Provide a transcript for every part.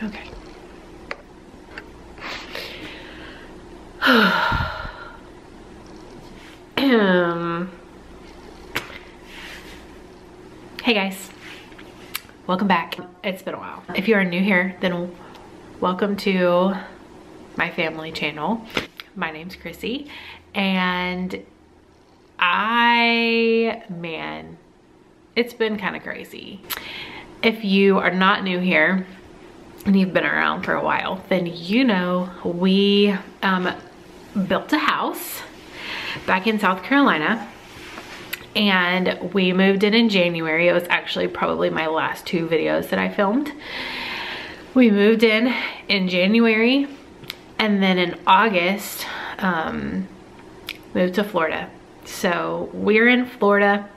Okay. um, hey guys, welcome back. It's been a while. If you are new here, then welcome to my family channel. My name's Chrissie and I, man, it's been kind of crazy. If you are not new here, and you've been around for a while, then you know we um, built a house back in South Carolina and we moved in in January. It was actually probably my last two videos that I filmed. We moved in in January and then in August, um, moved to Florida. So we're in Florida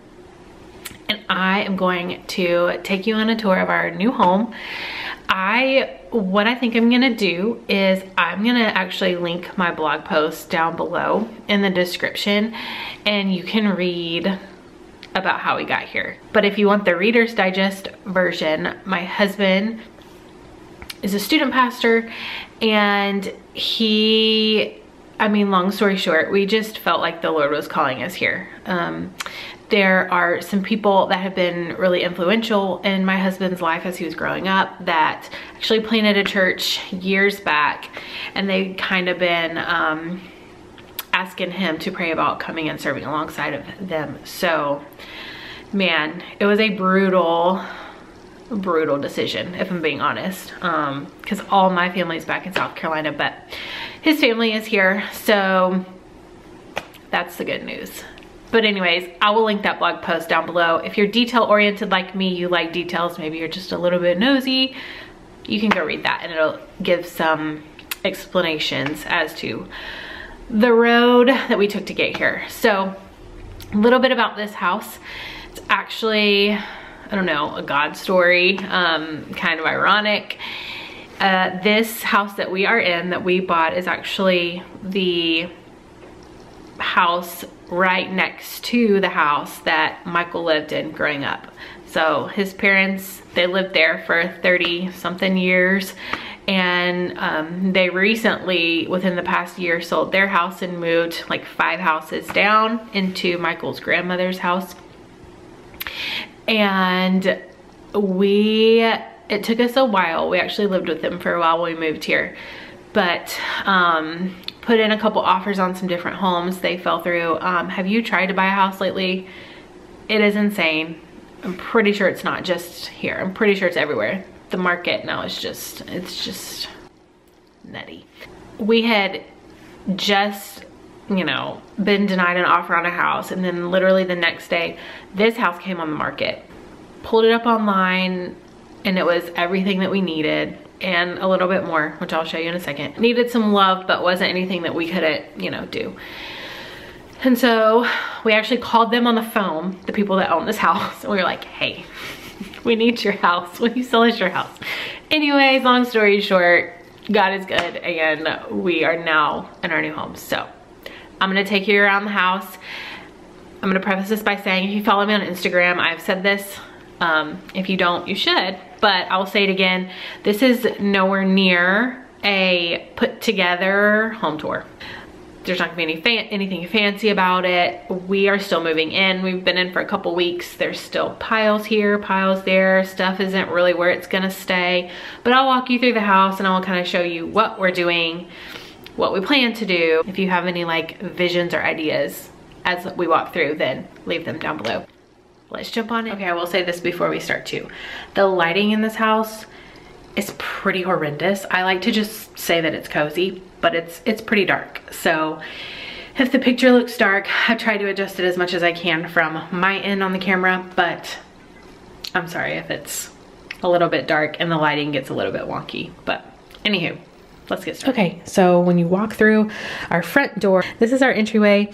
and I am going to take you on a tour of our new home. I, what I think I'm gonna do is I'm gonna actually link my blog post down below in the description and you can read about how we got here. But if you want the Reader's Digest version, my husband is a student pastor and he I mean, long story short, we just felt like the Lord was calling us here. Um, there are some people that have been really influential in my husband's life as he was growing up that actually planted a church years back and they kind of been um, asking him to pray about coming and serving alongside of them. So man, it was a brutal, brutal decision if I'm being honest because um, all my family's back in South Carolina but his family is here so that's the good news. But anyways, I will link that blog post down below. If you're detail oriented like me, you like details, maybe you're just a little bit nosy, you can go read that and it'll give some explanations as to the road that we took to get here. So a little bit about this house. It's actually, I don't know, a God story, um, kind of ironic. Uh, this house that we are in that we bought is actually the house right next to the house that Michael lived in growing up. So his parents, they lived there for 30 something years and um, they recently, within the past year, sold their house and moved like five houses down into Michael's grandmother's house. And we, it took us a while. We actually lived with them for a while when we moved here. But um, put in a couple offers on some different homes. They fell through. Um, have you tried to buy a house lately? It is insane. I'm pretty sure it's not just here. I'm pretty sure it's everywhere. The market now is just, it's just nutty. We had just, you know, been denied an offer on a house and then literally the next day, this house came on the market. Pulled it up online and it was everything that we needed and a little bit more, which I'll show you in a second. Needed some love, but wasn't anything that we couldn't, you know, do. And so we actually called them on the phone, the people that own this house, and we were like, hey, we need your house. Will you sell us your house? Anyways, long story short, God is good and we are now in our new home. So I'm gonna take you around the house. I'm gonna preface this by saying if you follow me on Instagram, I've said this. Um, if you don't, you should but I'll say it again. This is nowhere near a put together home tour. There's not gonna be any anything fancy about it. We are still moving in. We've been in for a couple weeks. There's still piles here, piles there. Stuff isn't really where it's gonna stay. But I'll walk you through the house and I'll kind of show you what we're doing, what we plan to do. If you have any like visions or ideas as we walk through, then leave them down below let's jump on it. Okay, I will say this before we start too. The lighting in this house is pretty horrendous. I like to just say that it's cozy, but it's it's pretty dark. So if the picture looks dark, I try to adjust it as much as I can from my end on the camera, but I'm sorry if it's a little bit dark and the lighting gets a little bit wonky. But anywho, let's get started. Okay, so when you walk through our front door, this is our entryway.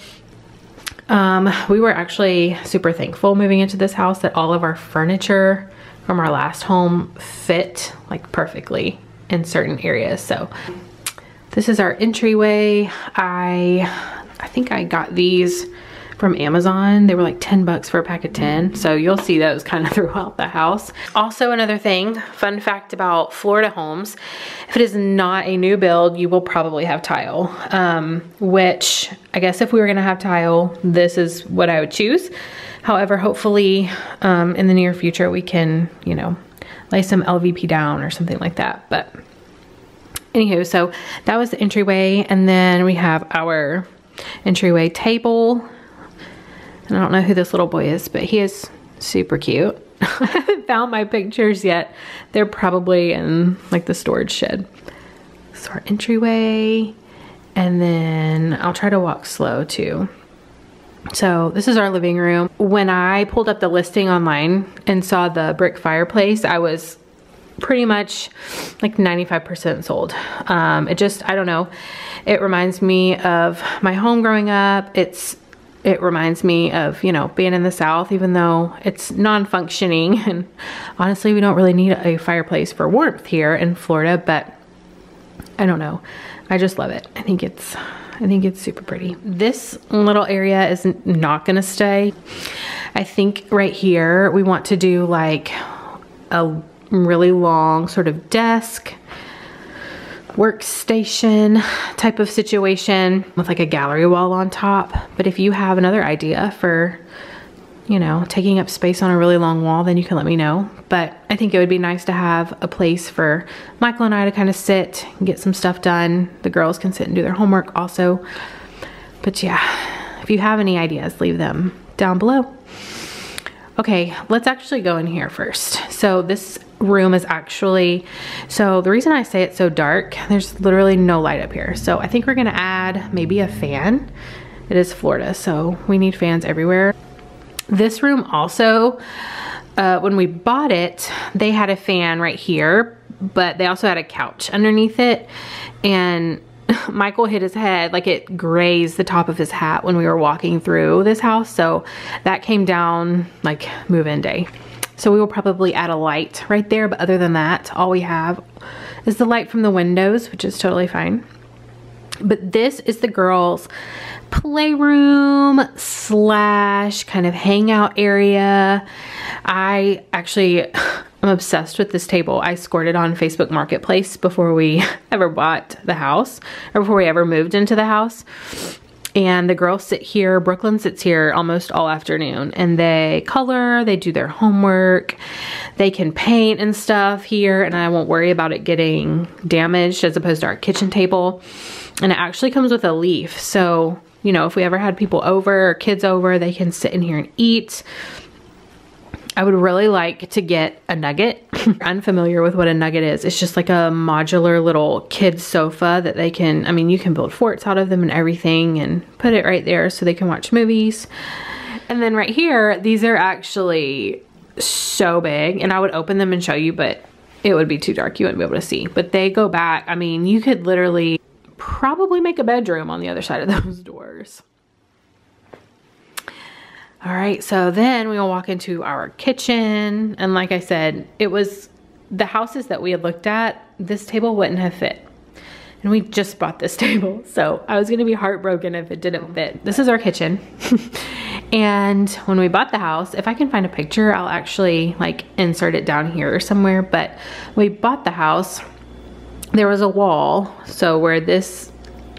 Um, we were actually super thankful moving into this house that all of our furniture from our last home fit like perfectly in certain areas. So this is our entryway. I, I think I got these from Amazon. They were like 10 bucks for a pack of 10. So you'll see those kind of throughout the house. Also another thing, fun fact about Florida homes, if it is not a new build, you will probably have tile, um, which I guess if we were gonna have tile, this is what I would choose. However, hopefully um, in the near future, we can, you know, lay some LVP down or something like that. But anywho, so that was the entryway. And then we have our entryway table. And I don't know who this little boy is, but he is super cute. I haven't found my pictures yet. They're probably in like the storage shed. So our entryway, and then I'll try to walk slow too. So this is our living room. When I pulled up the listing online and saw the brick fireplace, I was pretty much like 95% sold. Um, it just, I don't know, it reminds me of my home growing up. It's it reminds me of, you know, being in the South, even though it's non-functioning. And honestly, we don't really need a fireplace for warmth here in Florida, but I don't know. I just love it. I think it's, I think it's super pretty. This little area is not gonna stay. I think right here, we want to do like a really long sort of desk workstation type of situation with like a gallery wall on top. But if you have another idea for, you know, taking up space on a really long wall, then you can let me know. But I think it would be nice to have a place for Michael and I to kind of sit and get some stuff done. The girls can sit and do their homework also. But yeah, if you have any ideas, leave them down below. Okay, let's actually go in here first. So this room is actually, so the reason I say it's so dark, there's literally no light up here. So I think we're gonna add maybe a fan. It is Florida, so we need fans everywhere. This room also, uh, when we bought it, they had a fan right here, but they also had a couch underneath it. And Michael hit his head, like it grazed the top of his hat when we were walking through this house. So that came down like move-in day. So we will probably add a light right there. But other than that, all we have is the light from the windows, which is totally fine. But this is the girls' playroom slash kind of hangout area. I actually I'm obsessed with this table. I scored it on Facebook Marketplace before we ever bought the house or before we ever moved into the house. And the girls sit here, Brooklyn sits here almost all afternoon and they color, they do their homework, they can paint and stuff here and I won't worry about it getting damaged as opposed to our kitchen table. And it actually comes with a leaf. So, you know, if we ever had people over or kids over, they can sit in here and eat. I would really like to get a nugget. Unfamiliar with what a nugget is. It's just like a modular little kid sofa that they can, I mean, you can build forts out of them and everything and put it right there so they can watch movies. And then right here, these are actually so big and I would open them and show you, but it would be too dark. You wouldn't be able to see. But they go back, I mean, you could literally probably make a bedroom on the other side of those doors. All right, so then we will walk into our kitchen. And like I said, it was the houses that we had looked at, this table wouldn't have fit. And we just bought this table. So I was gonna be heartbroken if it didn't fit. This is our kitchen. and when we bought the house, if I can find a picture, I'll actually like insert it down here or somewhere. But we bought the house, there was a wall. So where this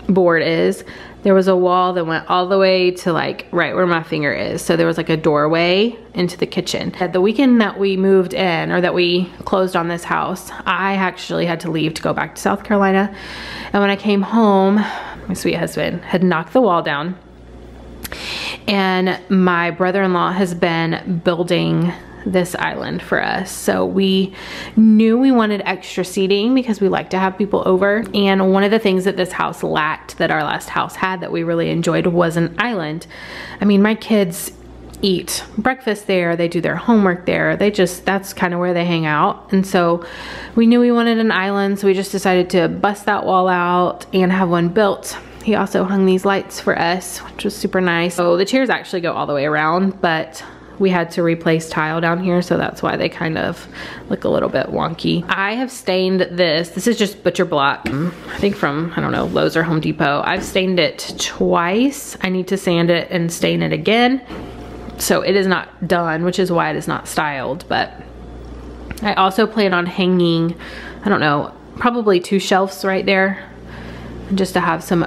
board is, there was a wall that went all the way to like right where my finger is. So there was like a doorway into the kitchen. At the weekend that we moved in or that we closed on this house, I actually had to leave to go back to South Carolina. And when I came home, my sweet husband had knocked the wall down and my brother-in-law has been building this island for us. So we knew we wanted extra seating because we like to have people over. And one of the things that this house lacked that our last house had that we really enjoyed was an island. I mean, my kids eat breakfast there, they do their homework there. They just, that's kind of where they hang out. And so we knew we wanted an island, so we just decided to bust that wall out and have one built. He also hung these lights for us, which was super nice. So the chairs actually go all the way around, but we had to replace tile down here, so that's why they kind of look a little bit wonky. I have stained this. This is just butcher block, I think from, I don't know, Lowe's or Home Depot. I've stained it twice. I need to sand it and stain it again. So it is not done, which is why it is not styled, but I also plan on hanging, I don't know, probably two shelves right there just to have some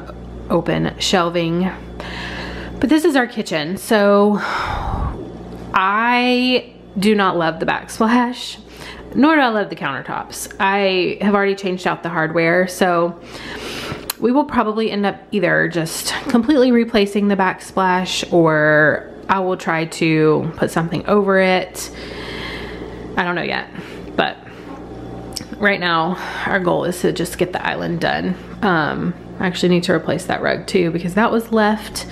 open shelving. But this is our kitchen. So I do not love the backsplash, nor do I love the countertops. I have already changed out the hardware. So we will probably end up either just completely replacing the backsplash or I will try to put something over it. I don't know yet, but right now our goal is to just get the island done. Um, I actually need to replace that rug too because that was left.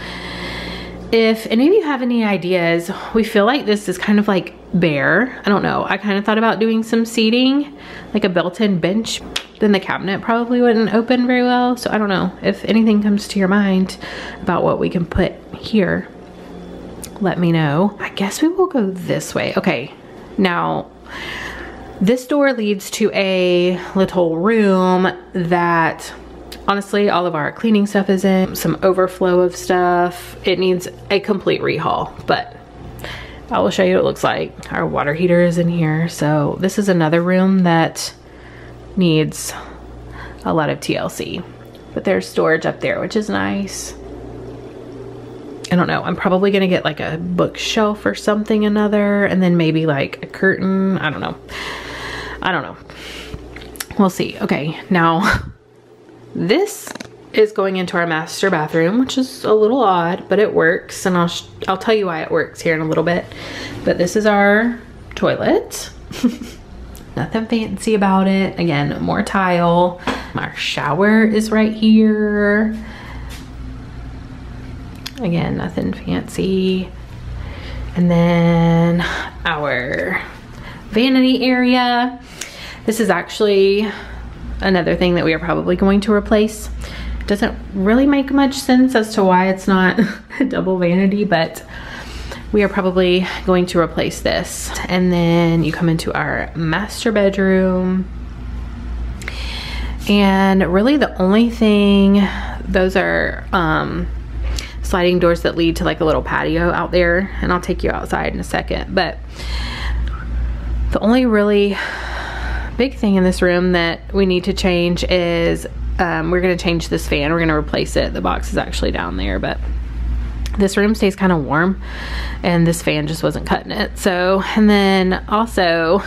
If any of you have any ideas, we feel like this is kind of like bare. I don't know. I kind of thought about doing some seating, like a built-in bench. Then the cabinet probably wouldn't open very well. So I don't know if anything comes to your mind about what we can put here. Let me know. I guess we will go this way. Okay, now this door leads to a little room that honestly all of our cleaning stuff is in, some overflow of stuff. It needs a complete rehaul, but I will show you what it looks like. Our water heater is in here. So this is another room that needs a lot of TLC, but there's storage up there, which is nice. I don't know. I'm probably going to get like a bookshelf or something another and then maybe like a curtain. I don't know. I don't know. We'll see. Okay, now this is going into our master bathroom, which is a little odd, but it works. And I'll, I'll tell you why it works here in a little bit. But this is our toilet. Nothing fancy about it. Again, more tile. Our shower is right here. Again, nothing fancy. And then our vanity area. This is actually another thing that we are probably going to replace. Doesn't really make much sense as to why it's not a double vanity, but we are probably going to replace this. And then you come into our master bedroom. And really the only thing, those are um, sliding doors that lead to like a little patio out there. And I'll take you outside in a second. But the only really big thing in this room that we need to change is um, we're gonna change this fan. We're gonna replace it. The box is actually down there, but this room stays kind of warm and this fan just wasn't cutting it. So, and then also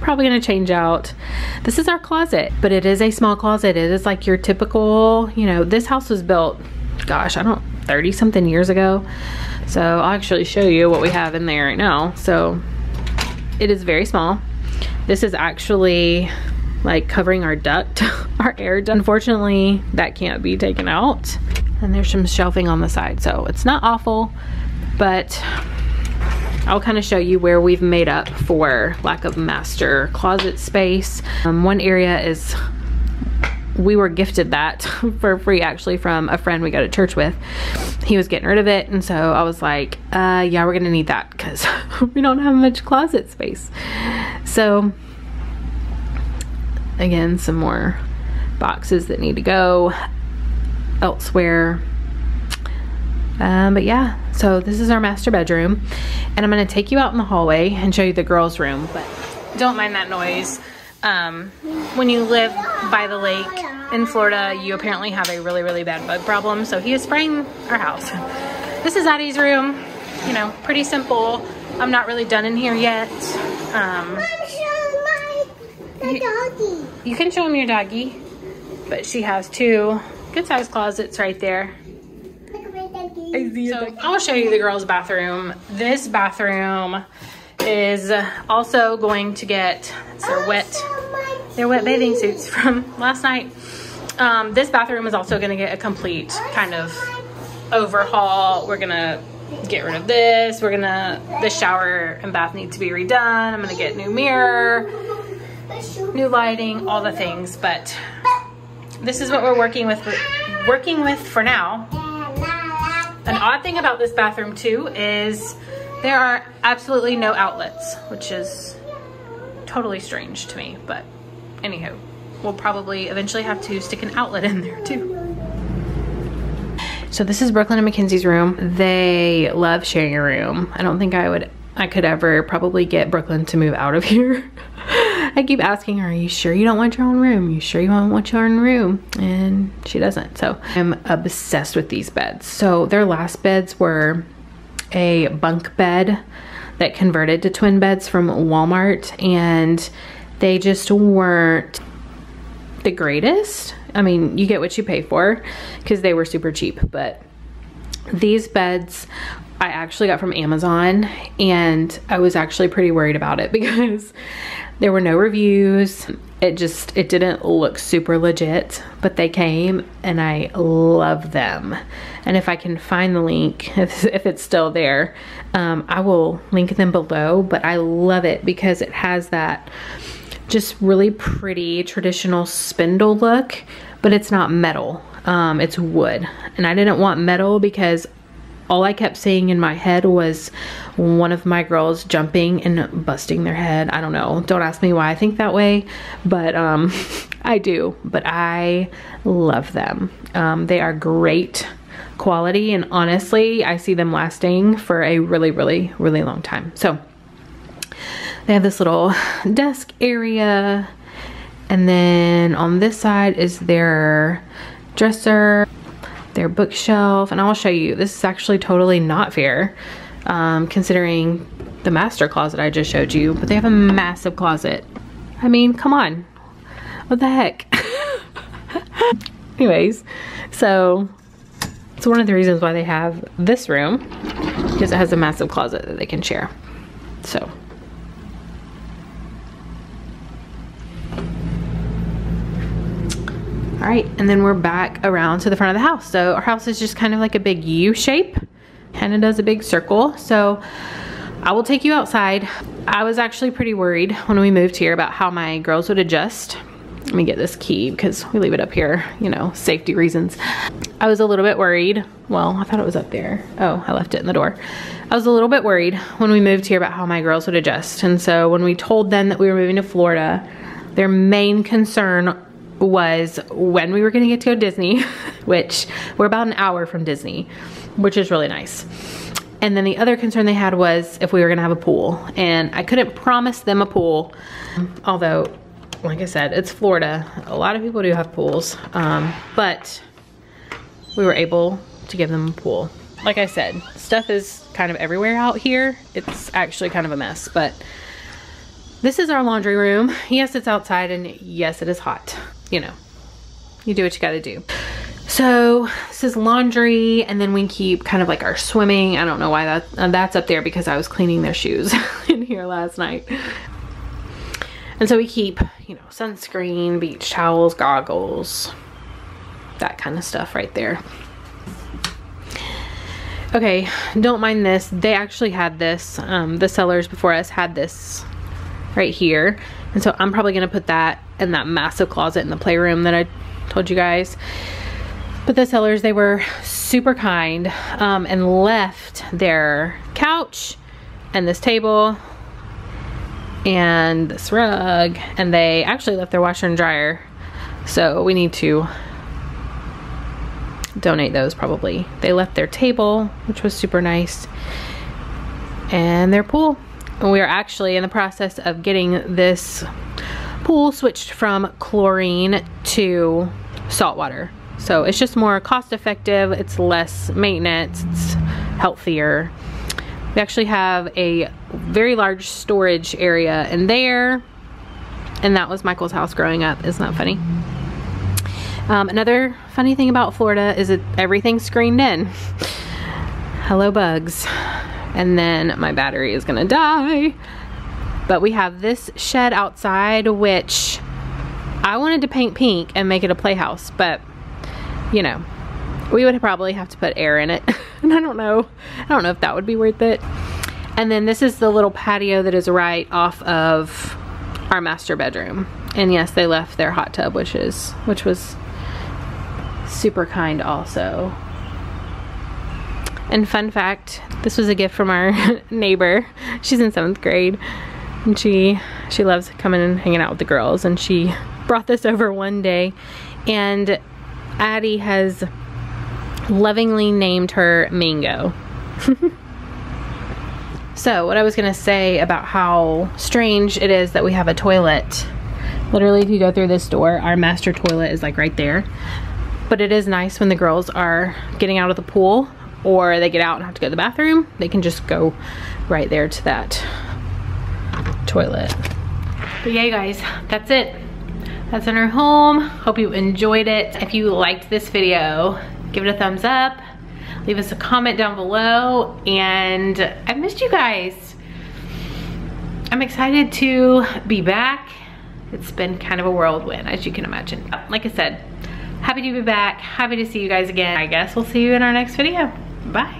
probably gonna change out, this is our closet, but it is a small closet. It is like your typical, you know, this house was built, gosh, I don't, 30 something years ago. So I'll actually show you what we have in there right now. So it is very small. This is actually like covering our duct, our air duct. Unfortunately, that can't be taken out. And there's some shelving on the side. So it's not awful, but I'll kind of show you where we've made up for lack of master closet space. Um, one area is we were gifted that for free actually from a friend we go to church with. He was getting rid of it and so I was like, uh, yeah, we're gonna need that because we don't have much closet space. So again, some more boxes that need to go elsewhere. Um, but yeah, so this is our master bedroom and I'm gonna take you out in the hallway and show you the girls room, but don't mind that noise um, when you live by the lake in Florida, you apparently have a really, really bad bug problem. So he is spraying our house. This is Addie's room. You know, pretty simple. I'm not really done in here yet. Um, you, you can show him your doggy. But she has two good sized closets right there. So I'll show you the girls' bathroom. This bathroom is also going to get their wet, their wet bathing suits from last night. Um, this bathroom is also gonna get a complete kind of overhaul. We're gonna get rid of this. We're gonna, the shower and bath need to be redone. I'm gonna get new mirror, new lighting, all the things, but this is what we're working with, working with for now. An odd thing about this bathroom too is there are absolutely no outlets, which is totally strange to me, but anywho, we'll probably eventually have to stick an outlet in there too. So this is Brooklyn and Mackenzie's room. They love sharing a room. I don't think I would, I could ever probably get Brooklyn to move out of here. I keep asking her, are you sure you don't want your own room? You sure you don't want your own room? And she doesn't. So I'm obsessed with these beds. So their last beds were a bunk bed that converted to twin beds from Walmart and they just weren't the greatest. I mean, you get what you pay for because they were super cheap, but these beds I actually got from Amazon and I was actually pretty worried about it because there were no reviews. It just, it didn't look super legit, but they came and I love them. And if I can find the link, if, if it's still there, um, I will link them below, but I love it because it has that just really pretty traditional spindle look, but it's not metal. Um, it's wood. And I didn't want metal because all I kept seeing in my head was one of my girls jumping and busting their head. I don't know. Don't ask me why I think that way, but um, I do. But I love them. Um, they are great quality and honestly, I see them lasting for a really, really, really long time. So they have this little desk area and then on this side is their dresser their bookshelf, and I'll show you. This is actually totally not fair, um, considering the master closet I just showed you, but they have a massive closet. I mean, come on. What the heck? Anyways, so it's one of the reasons why they have this room, because it has a massive closet that they can share. So All right, and then we're back around to the front of the house. So our house is just kind of like a big U shape, kind of does a big circle. So I will take you outside. I was actually pretty worried when we moved here about how my girls would adjust. Let me get this key because we leave it up here, you know, safety reasons. I was a little bit worried. Well, I thought it was up there. Oh, I left it in the door. I was a little bit worried when we moved here about how my girls would adjust. And so when we told them that we were moving to Florida, their main concern was when we were gonna get to go to Disney, which we're about an hour from Disney, which is really nice. And then the other concern they had was if we were gonna have a pool. And I couldn't promise them a pool, although, like I said, it's Florida. A lot of people do have pools, um, but we were able to give them a pool. Like I said, stuff is kind of everywhere out here. It's actually kind of a mess, but this is our laundry room. Yes, it's outside and yes, it is hot you know, you do what you gotta do. So this is laundry and then we keep kind of like our swimming. I don't know why that uh, that's up there because I was cleaning their shoes in here last night. And so we keep, you know, sunscreen, beach towels, goggles, that kind of stuff right there. Okay, don't mind this. They actually had this, um, the sellers before us had this right here. And so I'm probably gonna put that in that massive closet in the playroom that I told you guys. But the sellers, they were super kind um, and left their couch and this table and this rug and they actually left their washer and dryer. So we need to donate those probably. They left their table, which was super nice, and their pool. And we are actually in the process of getting this pool switched from chlorine to salt water. So it's just more cost effective, it's less maintenance, it's healthier. We actually have a very large storage area in there. And that was Michael's house growing up. Isn't that funny? Um, another funny thing about Florida is that everything's screened in. Hello bugs and then my battery is gonna die. But we have this shed outside, which I wanted to paint pink and make it a playhouse, but you know, we would probably have to put air in it. and I don't know, I don't know if that would be worth it. And then this is the little patio that is right off of our master bedroom. And yes, they left their hot tub, which is, which was super kind also. And fun fact, this was a gift from our neighbor. She's in seventh grade. And she, she loves coming and hanging out with the girls. And she brought this over one day. And Addie has lovingly named her Mango. so what I was gonna say about how strange it is that we have a toilet. Literally if you go through this door, our master toilet is like right there. But it is nice when the girls are getting out of the pool or they get out and have to go to the bathroom, they can just go right there to that toilet. But yeah, guys, that's it. That's in our home. Hope you enjoyed it. If you liked this video, give it a thumbs up. Leave us a comment down below. And I missed you guys. I'm excited to be back. It's been kind of a whirlwind, as you can imagine. Like I said, happy to be back. Happy to see you guys again. I guess we'll see you in our next video. Bye.